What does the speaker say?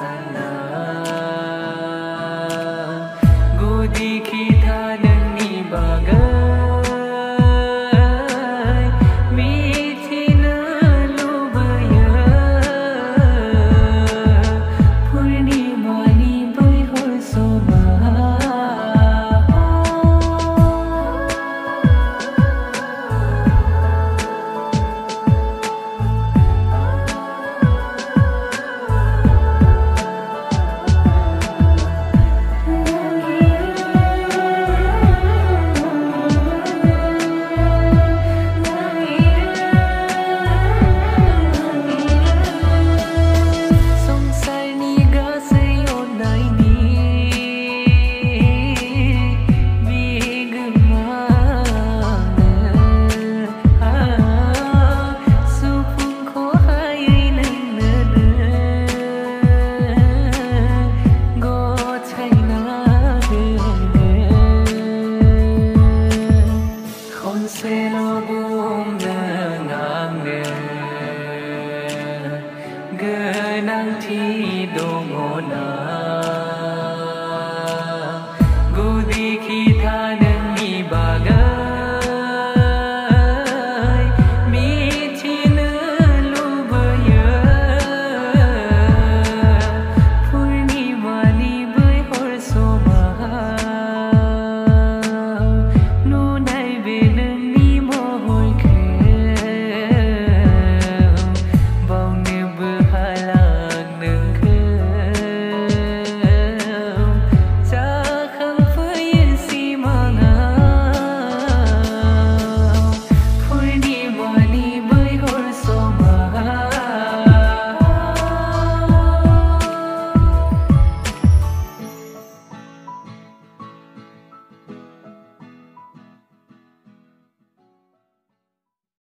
sana cơ năng thi đồ ngộ nào